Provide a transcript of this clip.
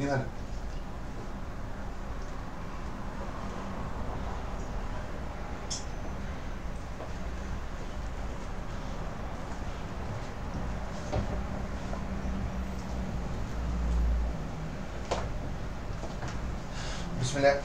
مين أنا؟ بسم الله